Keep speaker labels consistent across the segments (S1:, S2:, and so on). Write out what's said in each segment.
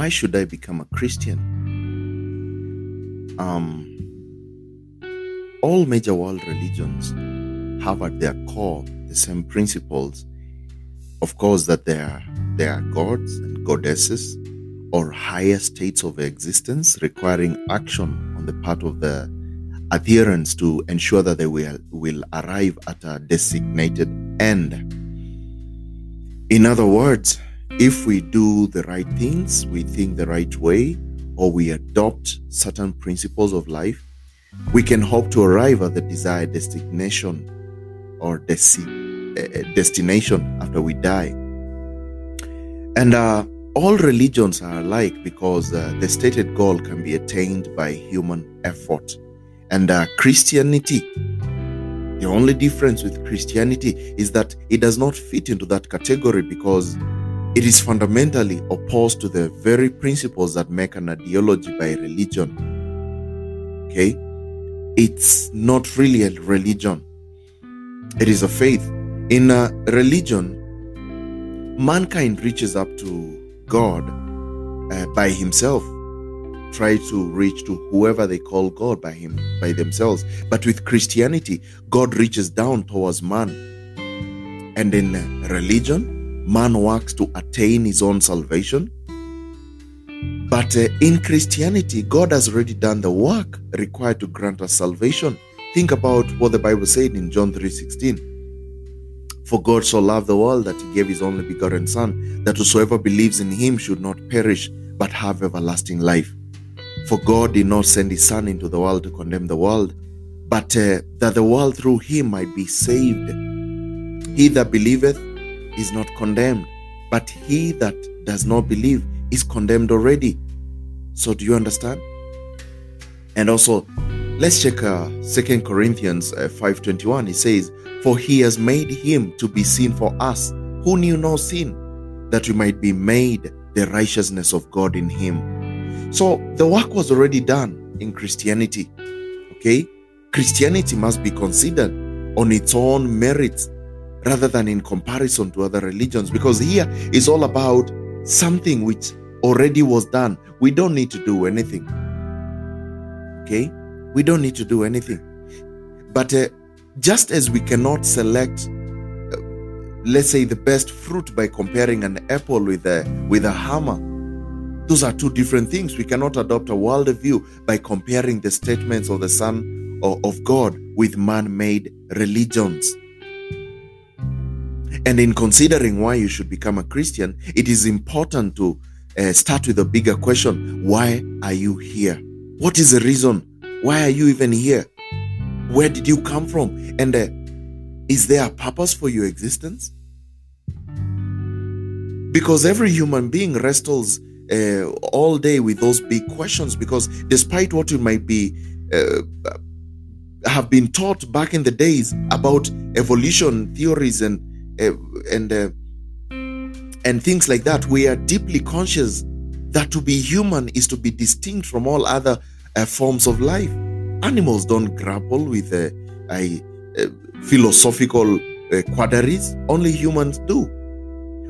S1: why should I become a Christian? Um, all major world religions have at their core the same principles. Of course, that they are, they are gods and goddesses or higher states of existence requiring action on the part of the adherents to ensure that they will, will arrive at a designated end. In other words, if we do the right things, we think the right way, or we adopt certain principles of life, we can hope to arrive at the desired destination or desi- uh, destination after we die. And uh, all religions are alike because uh, the stated goal can be attained by human effort. And uh, Christianity, the only difference with Christianity is that it does not fit into that category because it is fundamentally opposed to the very principles that make an ideology by religion. Okay? It's not really a religion, it is a faith. In a religion, mankind reaches up to God uh, by himself, try to reach to whoever they call God by him by themselves. But with Christianity, God reaches down towards man. And in religion, man works to attain his own salvation. But uh, in Christianity, God has already done the work required to grant us salvation. Think about what the Bible said in John 3:16. For God so loved the world that he gave his only begotten Son, that whosoever believes in him should not perish, but have everlasting life. For God did not send his Son into the world to condemn the world, but uh, that the world through him might be saved. He that believeth is not condemned, but he that does not believe is condemned already. So, do you understand? And also, let's check uh, 2 Corinthians uh, 5.21. It says, For he has made him to be sin for us, who knew no sin, that we might be made the righteousness of God in him. So, the work was already done in Christianity. Okay? Christianity must be considered on its own merits rather than in comparison to other religions because here is all about something which already was done. We don't need to do anything. Okay? We don't need to do anything. But uh, just as we cannot select, uh, let's say, the best fruit by comparing an apple with a with a hammer, those are two different things. We cannot adopt a worldview by comparing the statements of the Son of, of God with man-made religions. And in considering why you should become a Christian, it is important to uh, start with a bigger question Why are you here? What is the reason? Why are you even here? Where did you come from? And uh, is there a purpose for your existence? Because every human being wrestles uh, all day with those big questions. Because despite what you might be uh, have been taught back in the days about evolution theories and uh, and uh, and things like that, we are deeply conscious that to be human is to be distinct from all other uh, forms of life. Animals don't grapple with uh, philosophical uh, quandaries, only humans do.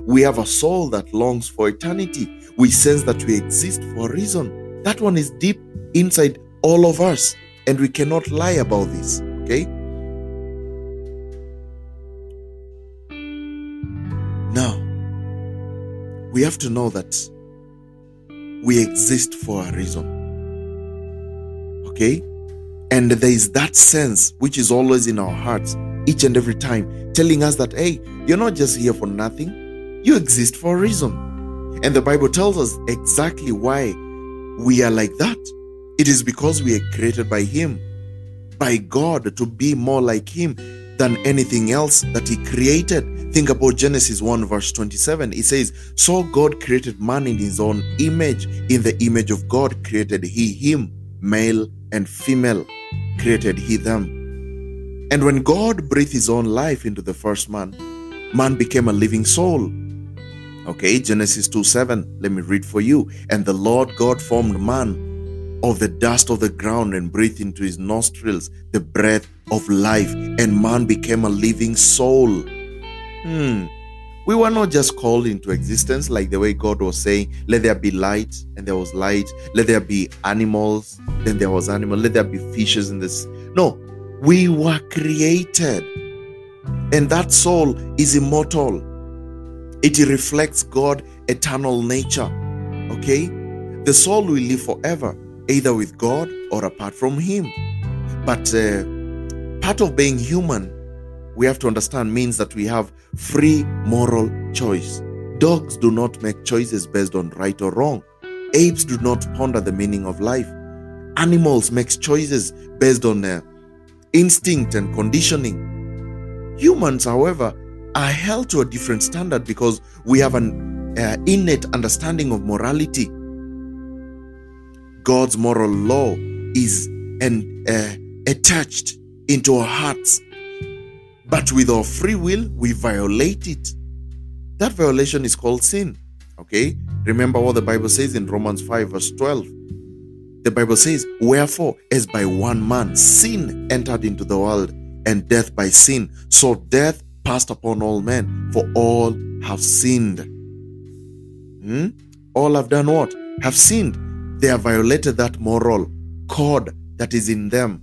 S1: We have a soul that longs for eternity. We sense that we exist for a reason. That one is deep inside all of us, and we cannot lie about this. Okay? We have to know that we exist for a reason. Okay? And there is that sense which is always in our hearts each and every time, telling us that, hey, you're not just here for nothing, you exist for a reason. And the Bible tells us exactly why we are like that. It is because we are created by Him, by God, to be more like Him than anything else that He created. Think about Genesis 1, verse 27. It says, So God created man in His own image. In the image of God created He him, male and female created He them. And when God breathed His own life into the first man, man became a living soul. Okay, Genesis 2 7. Let me read for you. And the Lord God formed man of the dust of the ground and breathed into his nostrils the breath of life, and man became a living soul. Hmm. We were not just called into existence like the way God was saying, let there be light, and there was light. Let there be animals, then there was animal. Let there be fishes in this. No, we were created. And that soul is immortal. It reflects God' eternal nature. Okay? The soul will live forever, either with God or apart from Him. But uh, part of being human we have to understand means that we have free moral choice. Dogs do not make choices based on right or wrong. Apes do not ponder the meaning of life. Animals make choices based on uh, instinct and conditioning. Humans, however, are held to a different standard because we have an uh, innate understanding of morality. God's moral law is and uh, attached into our hearts but with our free will, we violate it. That violation is called sin. Okay? Remember what the Bible says in Romans 5, verse 12. The Bible says, Wherefore, as by one man sin entered into the world, and death by sin, so death passed upon all men, for all have sinned. Hmm? All have done what? Have sinned. They have violated that moral code that is in them.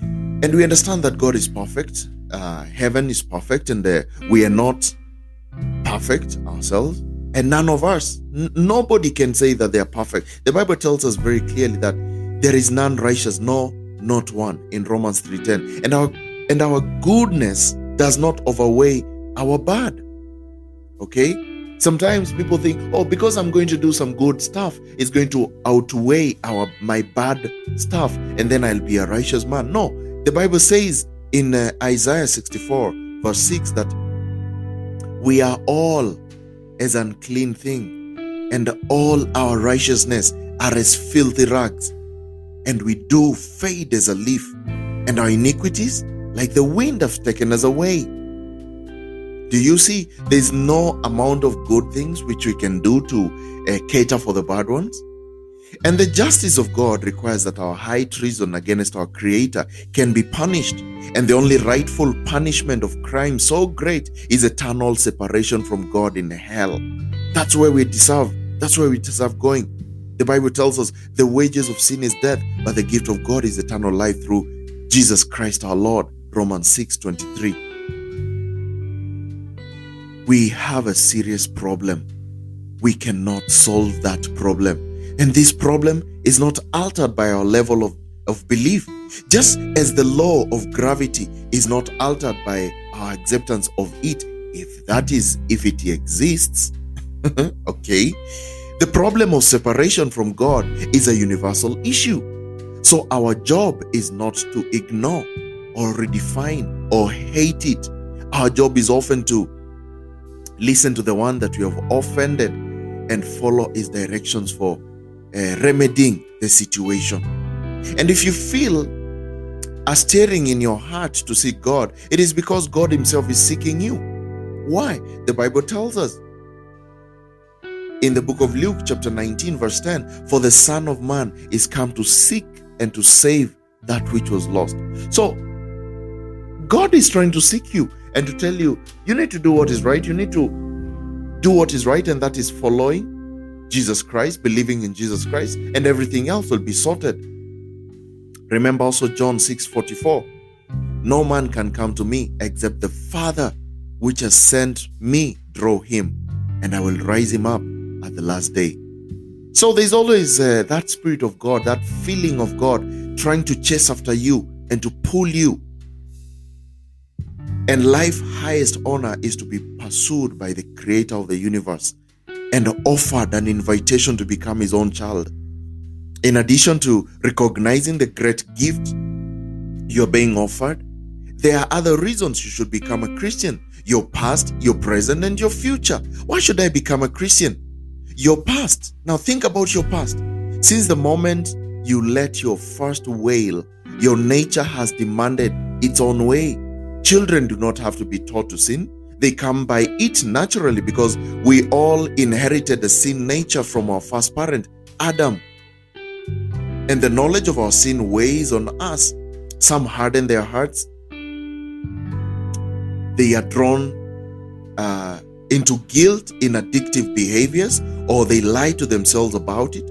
S1: And we understand that God is perfect, uh, heaven is perfect, and uh, we are not perfect ourselves. And none of us, n- nobody can say that they are perfect. The Bible tells us very clearly that there is none righteous, no, not one, in Romans 3:10. And our and our goodness does not overweigh our bad. Okay? Sometimes people think, oh, because I'm going to do some good stuff, it's going to outweigh our my bad stuff, and then I'll be a righteous man. No, the Bible says in uh, Isaiah 64, verse 6, that we are all as unclean thing, and all our righteousness are as filthy rags, and we do fade as a leaf, and our iniquities, like the wind, have taken us away. Do you see? There's no amount of good things which we can do to uh, cater for the bad ones. And the justice of God requires that our high treason against our Creator can be punished. And the only rightful punishment of crime so great is eternal separation from God in hell. That's where we deserve. That's where we deserve going. The Bible tells us the wages of sin is death, but the gift of God is eternal life through Jesus Christ our Lord. Romans 6 23. We have a serious problem. We cannot solve that problem and this problem is not altered by our level of, of belief. Just as the law of gravity is not altered by our acceptance of it, if that is, if it exists, okay, the problem of separation from God is a universal issue. So our job is not to ignore or redefine or hate it. Our job is often to listen to the one that you have offended and follow his directions for uh, remedying the situation. And if you feel a stirring in your heart to seek God, it is because God Himself is seeking you. Why? The Bible tells us in the book of Luke, chapter 19, verse 10 For the Son of Man is come to seek and to save that which was lost. So, God is trying to seek you and to tell you, you need to do what is right. You need to do what is right, and that is following Jesus Christ, believing in Jesus Christ, and everything else will be sorted. Remember also John 6 44. No man can come to me except the Father which has sent me draw him, and I will raise him up at the last day. So there's always uh, that Spirit of God, that feeling of God trying to chase after you and to pull you. And life's highest honor is to be pursued by the creator of the universe and offered an invitation to become his own child. In addition to recognizing the great gift you're being offered, there are other reasons you should become a Christian your past, your present, and your future. Why should I become a Christian? Your past. Now think about your past. Since the moment you let your first wail, your nature has demanded its own way. Children do not have to be taught to sin. They come by it naturally because we all inherited the sin nature from our first parent, Adam. And the knowledge of our sin weighs on us. Some harden their hearts. They are drawn uh, into guilt in addictive behaviors or they lie to themselves about it.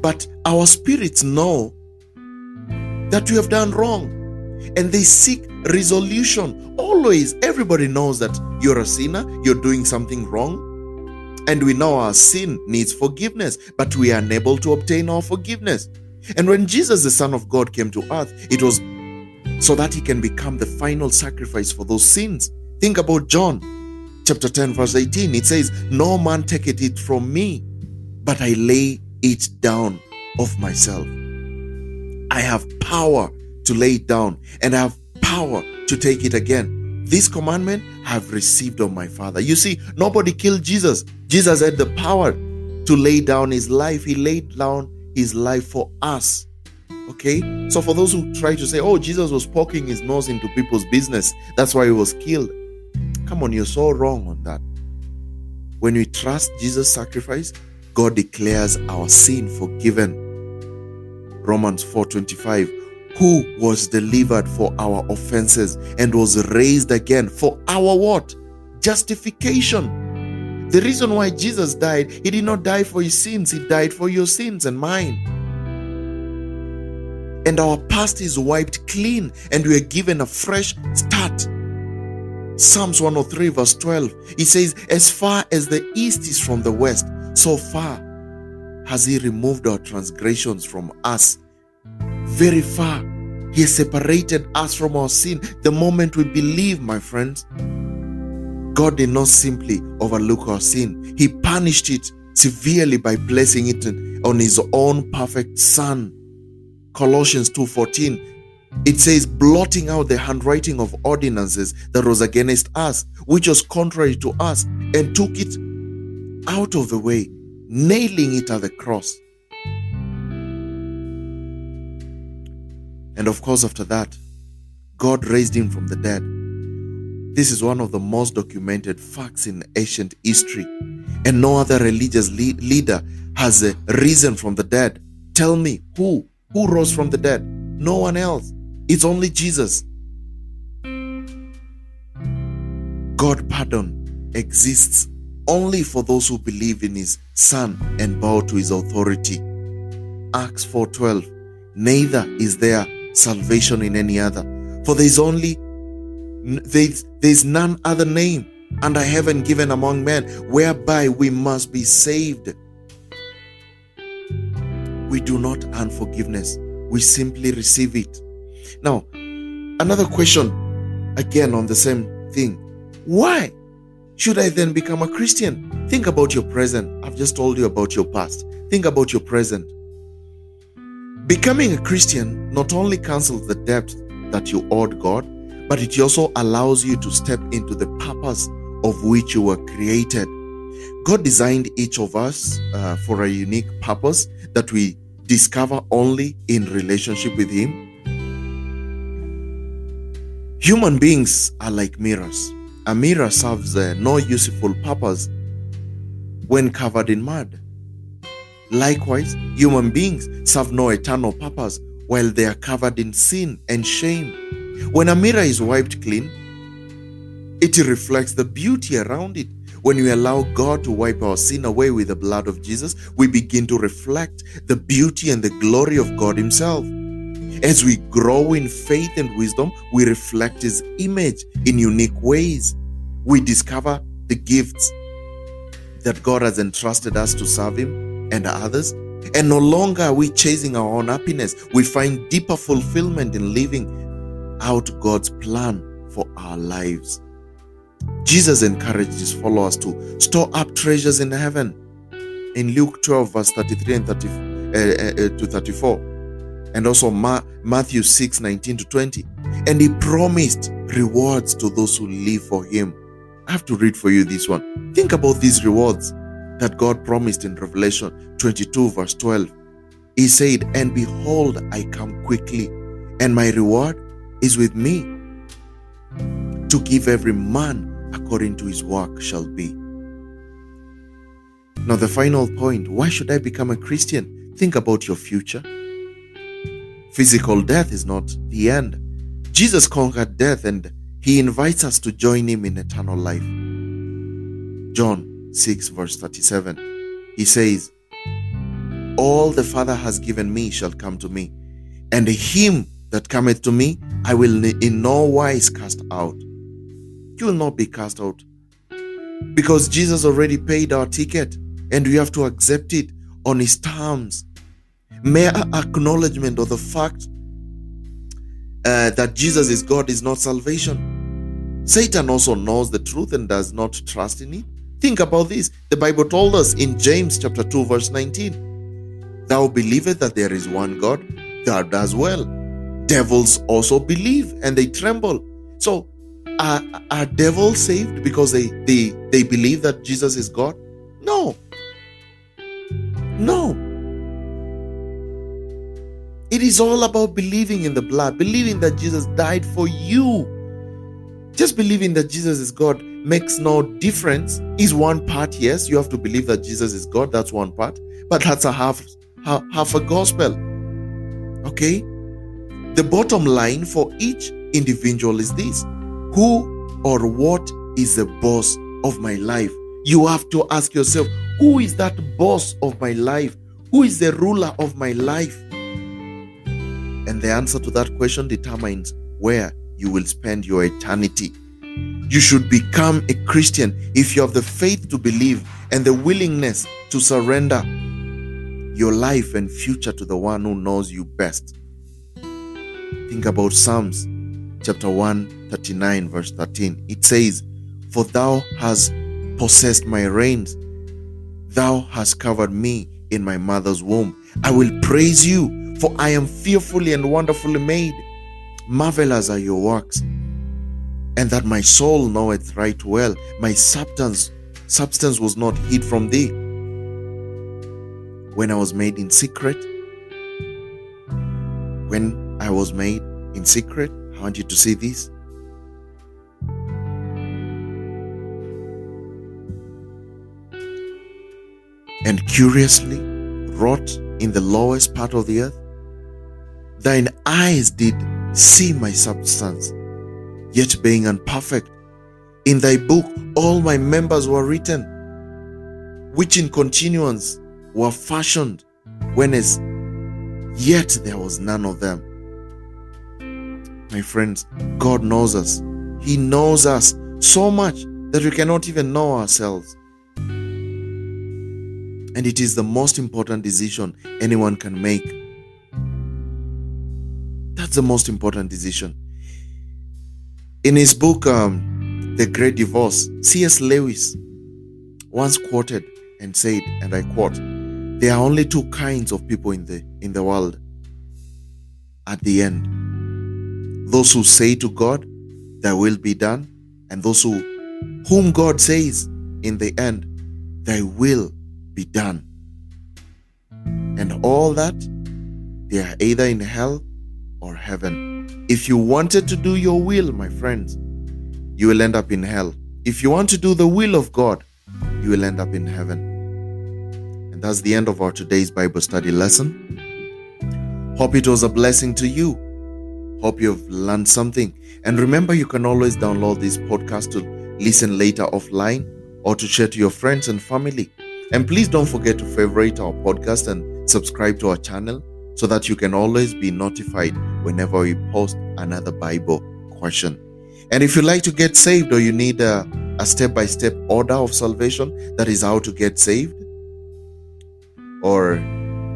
S1: But our spirits know that we have done wrong and they seek resolution. Always, everybody knows that you're a sinner, you're doing something wrong, and we know our sin needs forgiveness, but we are unable to obtain our forgiveness. And when Jesus, the Son of God, came to earth, it was so that he can become the final sacrifice for those sins. Think about John chapter 10, verse 18. It says, No man taketh it from me, but I lay it down of myself. I have power to lay it down, and have power to take it again. This commandment have received of my Father. You see, nobody killed Jesus. Jesus had the power to lay down his life. He laid down his life for us. Okay? So, for those who try to say, oh, Jesus was poking his nose into people's business, that's why he was killed. Come on, you're so wrong on that. When we trust Jesus' sacrifice, God declares our sin forgiven. Romans 4:25 who was delivered for our offenses and was raised again for our what? Justification. The reason why Jesus died, he did not die for his sins, he died for your sins and mine. And our past is wiped clean and we are given a fresh start. Psalms 103, verse 12, he says, As far as the east is from the west, so far has he removed our transgressions from us. Very far, he separated us from our sin the moment we believe, my friends. God did not simply overlook our sin, He punished it severely by placing it on His own perfect Son. Colossians 2:14 it says blotting out the handwriting of ordinances that was against us which was contrary to us and took it out of the way nailing it at the cross and of course after that god raised him from the dead. This is one of the most documented facts in ancient history. And no other religious le- leader has uh, risen from the dead. Tell me who who rose from the dead? No one else. It's only Jesus. God pardon exists only for those who believe in his son and bow to his authority. Acts 4:12 Neither is there salvation in any other for there is only there is there's none other name under heaven given among men whereby we must be saved. We do not earn forgiveness. We simply receive it. Now, another question again on the same thing. Why should I then become a Christian? Think about your present. I've just told you about your past. Think about your present. Becoming a Christian not only cancels the debt that you owed God, but it also allows you to step into the purpose of which you were created. God designed each of us uh, for a unique purpose that we discover only in relationship with Him. Human beings are like mirrors. A mirror serves uh, no useful purpose when covered in mud. Likewise, human beings serve no eternal purpose while they are covered in sin and shame. When a mirror is wiped clean, it reflects the beauty around it. When we allow God to wipe our sin away with the blood of Jesus, we begin to reflect the beauty and the glory of God Himself. As we grow in faith and wisdom, we reflect His image in unique ways. We discover the gifts that God has entrusted us to serve Him and others. And no longer are we chasing our own happiness. We find deeper fulfillment in living out God's plan for our lives. Jesus encouraged his followers to store up treasures in heaven. In Luke 12, verse 33 and 30, uh, uh, uh, to 34, and also Ma- Matthew 6 19 to 20. And he promised rewards to those who live for him. I have to read for you this one. Think about these rewards that God promised in Revelation 22, verse 12. He said, And behold, I come quickly, and my reward is with me to give every man according to his work shall be. Now, the final point why should I become a Christian? Think about your future. Physical death is not the end. Jesus conquered death and he invites us to join him in eternal life. John 6, verse 37. He says, All the Father has given me shall come to me, and him that cometh to me I will in no wise cast out. You will not be cast out because Jesus already paid our ticket and we have to accept it on his terms. Mere acknowledgement of the fact uh, that Jesus is God is not salvation. Satan also knows the truth and does not trust in it. Think about this. The Bible told us in James chapter 2 verse 19, Thou believest that there is one God, thou does well. Devils also believe and they tremble. So are, are devils saved because they, they, they believe that Jesus is God? No. No. It is all about believing in the blood, believing that Jesus died for you. Just believing that Jesus is God makes no difference. Is one part, yes, you have to believe that Jesus is God, that's one part, but that's a half half, half a gospel. Okay? The bottom line for each individual is this who or what is the boss of my life? You have to ask yourself, who is that boss of my life? Who is the ruler of my life? And the answer to that question determines where you will spend your eternity. You should become a Christian if you have the faith to believe and the willingness to surrender your life and future to the one who knows you best. Think about Psalms chapter 139, verse 13. It says, For thou hast possessed my reins, thou hast covered me in my mother's womb. I will praise you, for I am fearfully and wonderfully made. Marvelous are your works, and that my soul knoweth right well. My substance, substance was not hid from thee. When I was made in secret, when I was made in secret, I want you to see this. And curiously wrought in the lowest part of the earth, thine eyes did see my substance, yet being unperfect. In thy book all my members were written, which in continuance were fashioned, when as yet there was none of them. My friends, God knows us. He knows us so much that we cannot even know ourselves. And it is the most important decision anyone can make. That's the most important decision. In his book, um, The Great Divorce, C.S. Lewis once quoted and said, and I quote, There are only two kinds of people in the in the world at the end those who say to God, Thy will be done, and those who whom God says in the end, Thy will be done. And all that, they are either in hell or heaven. If you wanted to do your will, my friends, you will end up in hell. If you want to do the will of God, you will end up in heaven. And that's the end of our today's Bible study lesson. Hope it was a blessing to you. Hope you've learned something. And remember, you can always download this podcast to listen later offline or to share to your friends and family. And please don't forget to favorite our podcast and subscribe to our channel so that you can always be notified whenever we post another Bible question. And if you'd like to get saved or you need a step by step order of salvation, that is how to get saved, or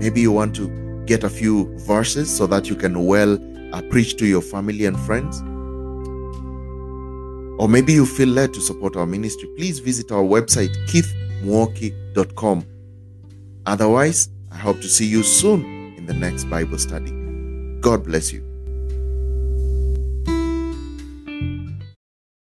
S1: maybe you want to get a few verses so that you can well uh, preach to your family and friends. Or maybe you feel led to support our ministry, please visit our website, keithmuoki.com. Otherwise, I hope to see you soon the next Bible study. God bless you.